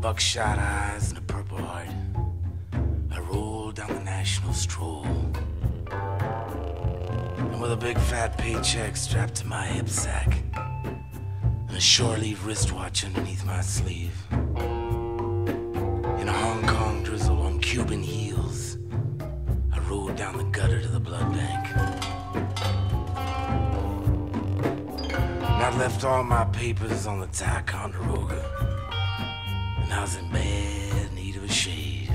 buckshot eyes and a purple heart, I rolled down the national stroll. And with a big fat paycheck strapped to my hip sack, and a shore leave wristwatch underneath my sleeve, in a Hong Kong drizzle on Cuban heels, I rode down the gutter to the blood bank. And I left all my papers on the Ticonderoga. I was in bad need of a shave.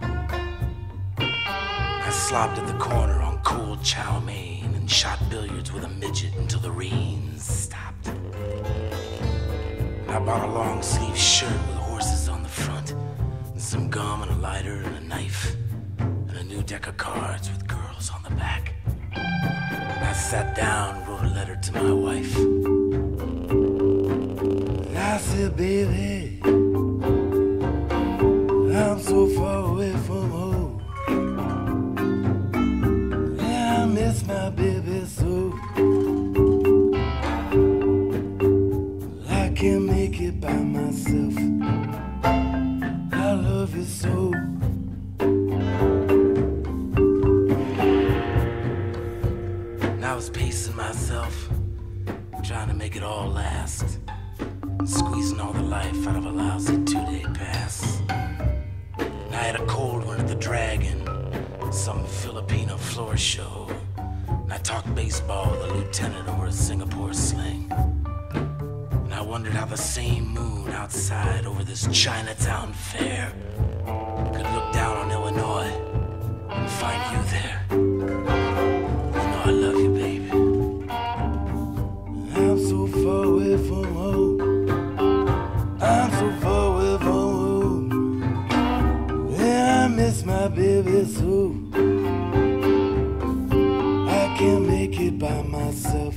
I slopped at the corner on cold chow mein and shot billiards with a midget until the rain stopped. I bought a long sleeve shirt with horses on the front, and some gum and a lighter and a knife, and a new deck of cards with girls on the back. And I sat down and wrote a letter to my wife. I said, baby, can't make it by myself. I love you so. And I was pacing myself, trying to make it all last, squeezing all the life out of a lousy two-day pass. And I had a cold one at the Dragon, some Filipino floor show. And I talked baseball with a lieutenant over a Singapore sling. I wondered how the same moon outside over this Chinatown fair could look down on Illinois and find you there. You know I love you, baby. I'm so far away from home. I'm so far away from home. Yeah, I miss my baby so. I can't make it by myself.